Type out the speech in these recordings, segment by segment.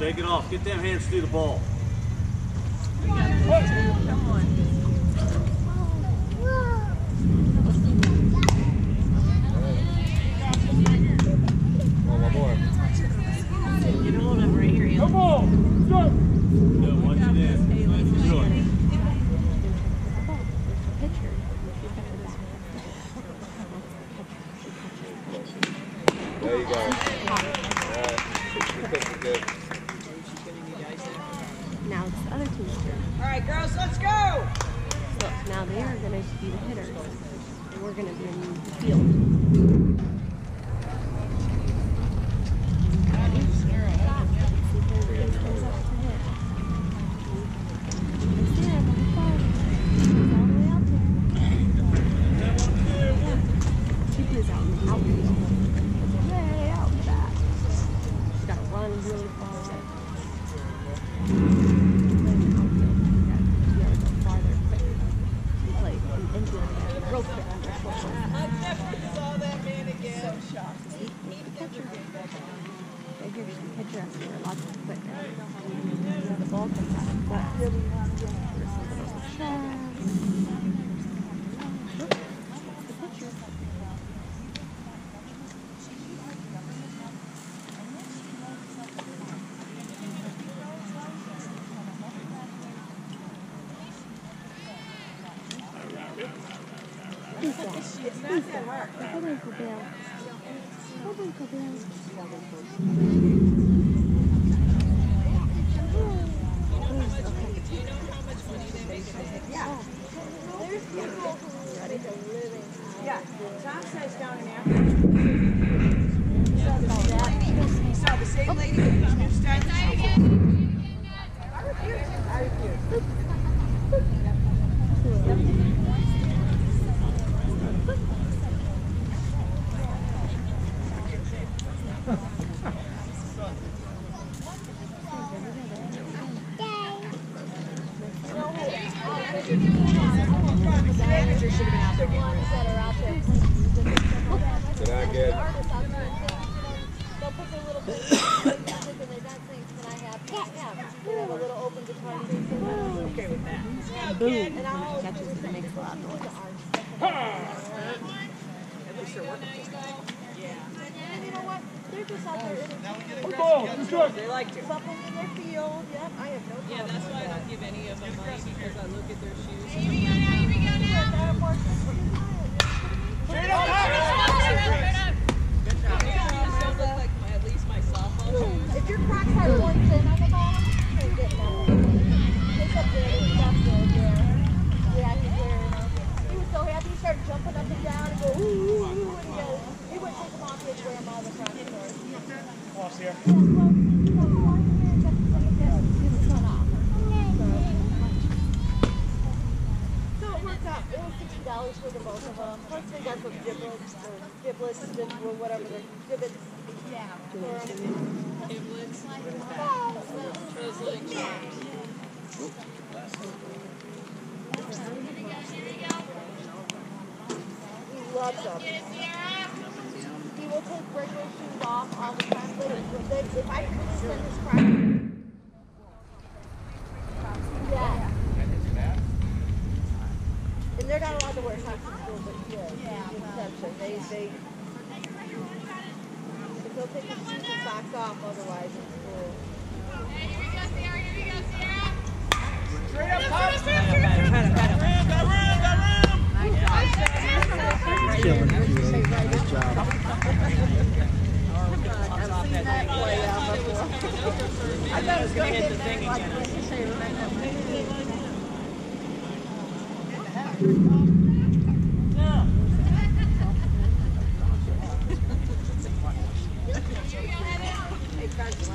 Shake it off. Get them hands through the ball. One more. Get a hold of him right here. Ian. Good. Watch it in. Good. There you go. All right. Good. Now it's the other team's turn. All right, girls, let's go. Now they are going to be the hitters. And we're going to be in the field. Way out back. She's got to run really far. Real quick. I never saw that man again. So shocked. Right here, she hit your ass here, lots of quick. The ball comes out. But here's a little shot. The pitcher. Who's that? It's not that hard. Hold on, Cobell. Hold on, Cobell. Yeah. Tom says down in Africa. I refuse. I refuse. Manager should have been out there getting rid of Did I get? They'll put their little bit of music and they dance things and I have, yeah, they have a little open guitar thing. Okay with that. Boom. She catches it and makes a lot of noise. At least they're working. And you know what? They're just out there in Ball. They like to. something in their field. Yep, I have no problem. Yeah, that's why I don't give any of them money because I look at their shoes. These don't look like my, at least my softball shoes. If your Crocs are one thin on the bottom, you're getting them. Take up there, there's stuff good there. Yeah, he's wearing them. He was so happy, he started jumping up and down and go, ooh, ooh, ooh, and he goes, he wouldn't take them off, he'd wear them all the time. Boss here. Yeah, well, you know, one year, that's what he does, give the sun off. So it worked out, it was sixty dollars for the both of them, plus they got some giblets, or giblets, or whatever, they're giblets. Yeah. For 'em. Giblets. Yeah. Those like charms. He will take regular shoes off all the time. But if, if I send his crack. Yeah. And they're not allowed to wear socks in school, but. They, they. They'll take his shoes and socks off otherwise in school. I thought it was going to hit the thing again. Hey, Francis,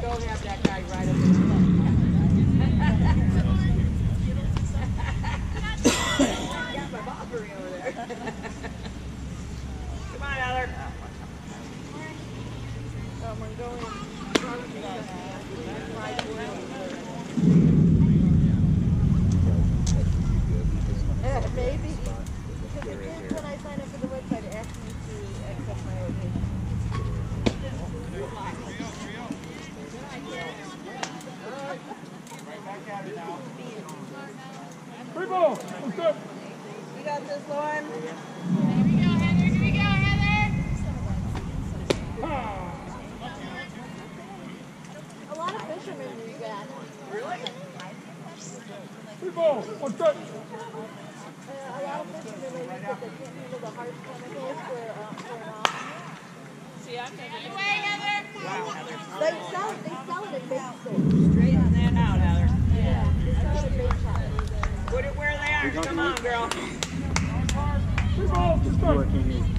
go have that guy ride up the Got my bobbering over there. Come on, Heather. Um, we're going front of the Yeah, maybe. Free ball. That's good. You got this, Lauren. Ah. A lot of fishermen use that. Free ball. One touch. Uh, a lot of fishermen they use it. They can't handle the harsh chemicals for, uh, for an off. See, I've never They sell it. They sell it at bait stores. Straighten that out, Heather. Yeah, they sell it at bait shops. Put it where they are. Come on, girl. Just good. Go,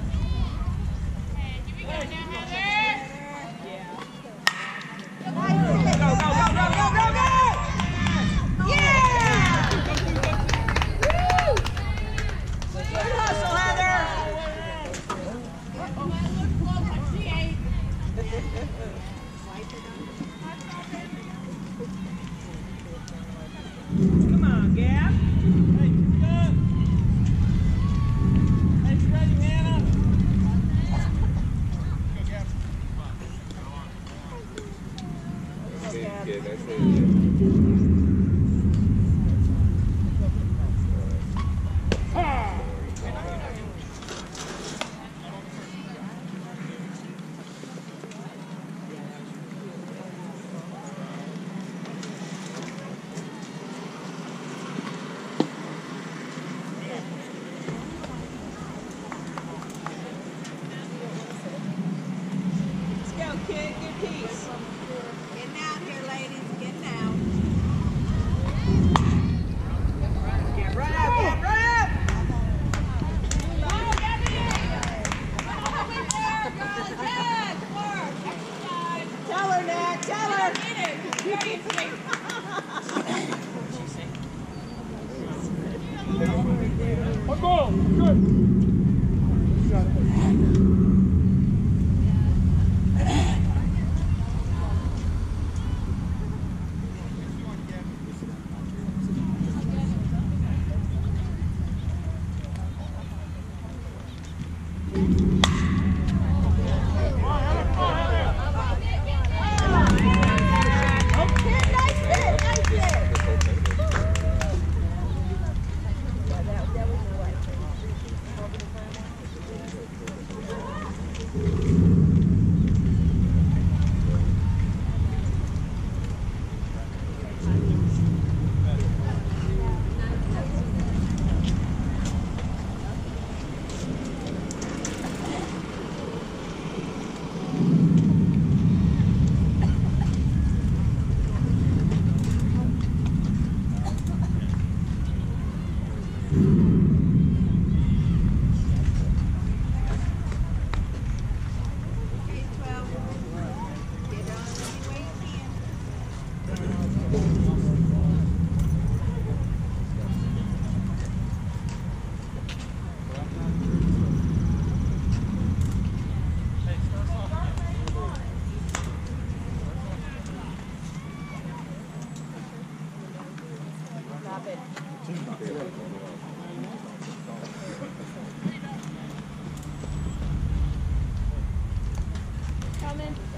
coming.